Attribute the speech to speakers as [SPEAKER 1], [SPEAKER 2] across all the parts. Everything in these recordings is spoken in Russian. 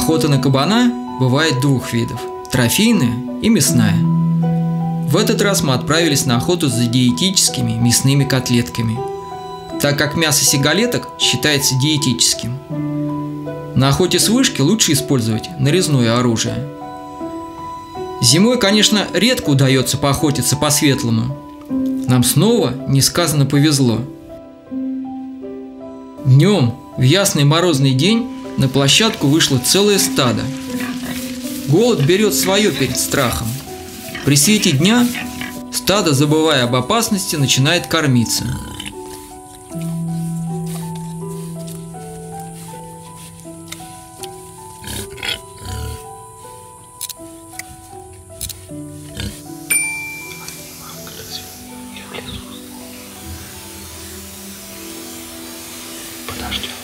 [SPEAKER 1] Охота на кабана бывает двух видов – трофейная и мясная. В этот раз мы отправились на охоту за диетическими мясными котлетками, так как мясо сигалеток считается диетическим. На охоте с вышки лучше использовать нарезное оружие. Зимой, конечно, редко удается поохотиться по-светлому. Нам снова несказанно повезло. Днем, в ясный морозный день, на площадку вышло целое стадо. Голод берет свое перед страхом. При свете дня стадо, забывая об опасности, начинает кормиться.
[SPEAKER 2] Подождем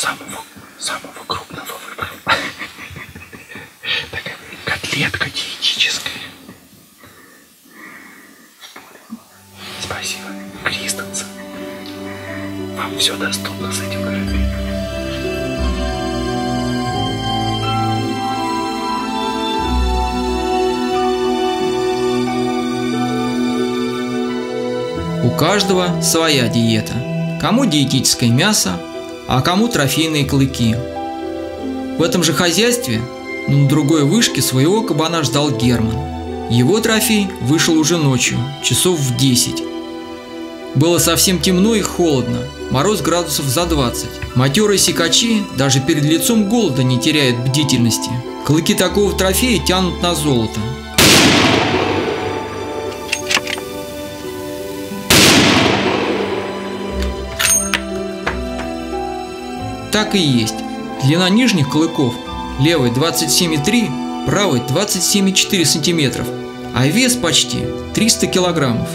[SPEAKER 2] Самого, самого крупного выбрал. Такая котлетка диетическая. Спасибо, Кристенсен. Вам все доступно с этим карабином.
[SPEAKER 1] У каждого своя диета. Кому диетическое мясо, а кому трофейные клыки. В этом же хозяйстве, но на другой вышке своего кабана ждал Герман. Его трофей вышел уже ночью, часов в 10. Было совсем темно и холодно, мороз градусов за 20. Матерые сикачи даже перед лицом голода не теряют бдительности. Клыки такого трофея тянут на золото. Так и есть. Длина нижних клыков левой 27,3, правой 27,4 см, а вес почти 300 килограммов.